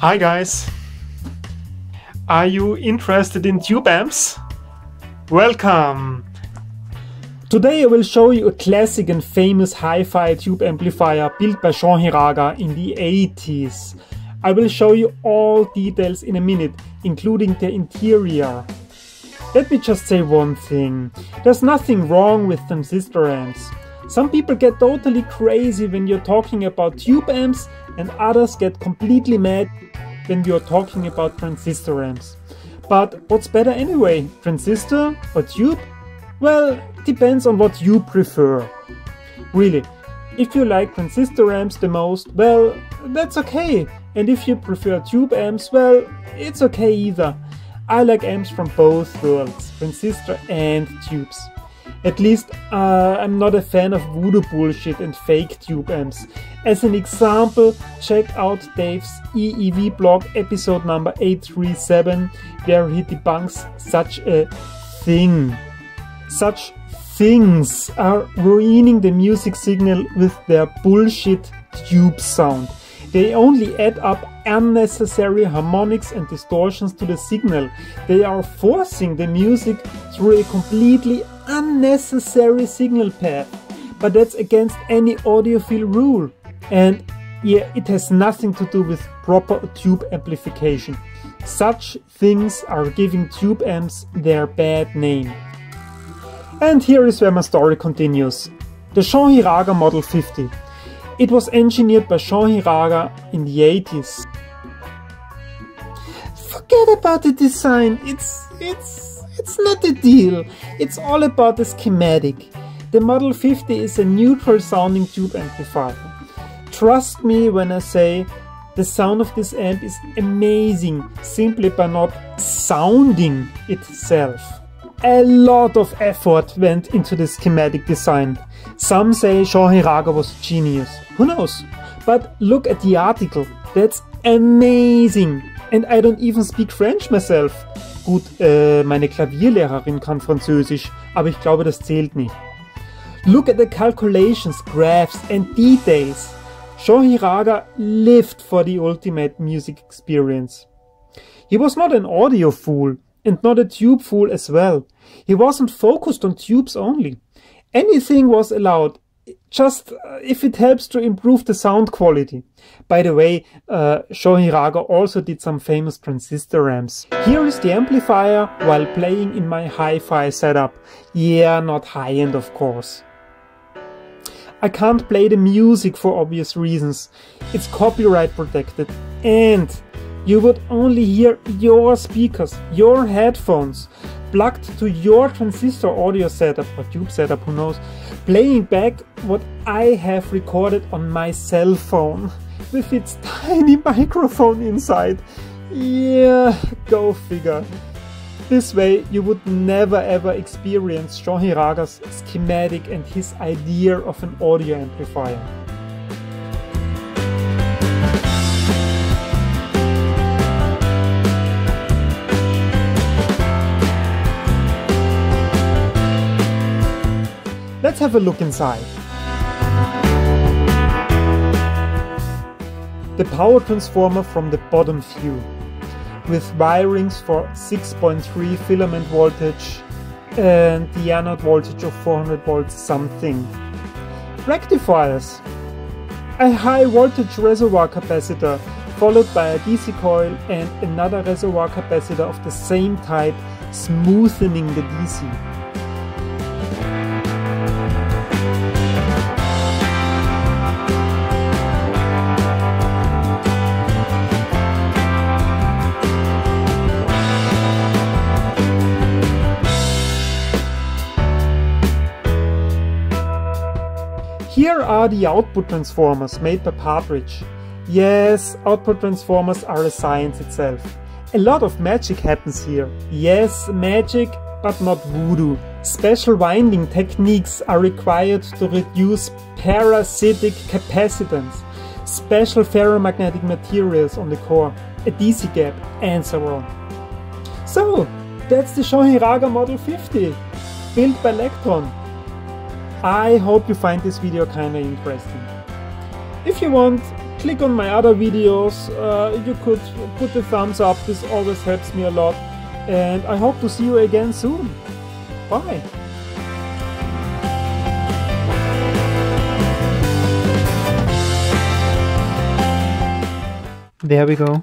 Hi guys! Are you interested in tube amps? Welcome! Today I will show you a classic and famous hi-fi tube amplifier built by Jean Hiraga in the 80s. I will show you all details in a minute, including the interior. Let me just say one thing. There's nothing wrong with transistor amps. Some people get totally crazy when you're talking about tube amps and others get completely mad when you're talking about transistor amps. But what's better anyway, transistor or tube? Well, depends on what you prefer. Really, if you like transistor amps the most, well, that's okay. And if you prefer tube amps, well, it's okay either. I like amps from both worlds, transistor and tubes. At least uh, I'm not a fan of voodoo bullshit and fake tube amps. As an example, check out Dave's EEVblog episode number 837 where he debunks such a thing. Such things are ruining the music signal with their bullshit tube sound. They only add up unnecessary harmonics and distortions to the signal. They are forcing the music through a completely unnecessary signal path. But that's against any audiophile rule. And yeah, it has nothing to do with proper tube amplification. Such things are giving tube amps their bad name. And here is where my story continues. The Jean Hiraga Model 50. It was engineered by Jean Hiraga in the 80s. Forget about the design, it's, it's, it's not a deal. It's all about the schematic. The Model 50 is a neutral sounding tube amplifier. Trust me when I say the sound of this amp is amazing simply by not sounding itself. A lot of effort went into the schematic design. Some say Jean Hiraga was genius. Who knows? But look at the article. That's amazing. And I don't even speak French myself. Gut, äh, meine Klavierlehrerin kann Französisch, aber ich glaube, das zählt nicht. Look at the calculations, graphs and details. Jean Hiraga lived for the ultimate music experience. He was not an audio fool and not a tube fool as well. He wasn't focused on tubes only. Anything was allowed, just uh, if it helps to improve the sound quality. By the way, uh, Jean Hiraga also did some famous transistor amps. Here is the amplifier while playing in my hi-fi setup. Yeah, not high-end of course. I can't play the music for obvious reasons. It's copyright protected and you would only hear your speakers, your headphones, plugged to your transistor audio setup or tube setup, who knows, playing back what I have recorded on my cell phone with its tiny microphone inside. Yeah, go figure. This way you would never ever experience Jean Hiraga's schematic and his idea of an audio amplifier. Let's have a look inside. The power transformer from the bottom view with wirings for 6.3 filament voltage and the anode voltage of 400 volts something. Rectifiers. A high voltage reservoir capacitor followed by a DC coil and another reservoir capacitor of the same type smoothing the DC. Here are the output transformers made by Partridge. Yes, output transformers are a science itself. A lot of magic happens here. Yes, magic, but not voodoo. Special winding techniques are required to reduce parasitic capacitance, special ferromagnetic materials on the core, a DC gap, and so on. So, that's the Jean Hiraga Model 50, built by Lectron. I hope you find this video kinda interesting. If you want, click on my other videos. Uh, you could put the thumbs up. This always helps me a lot. And I hope to see you again soon. Bye. There we go.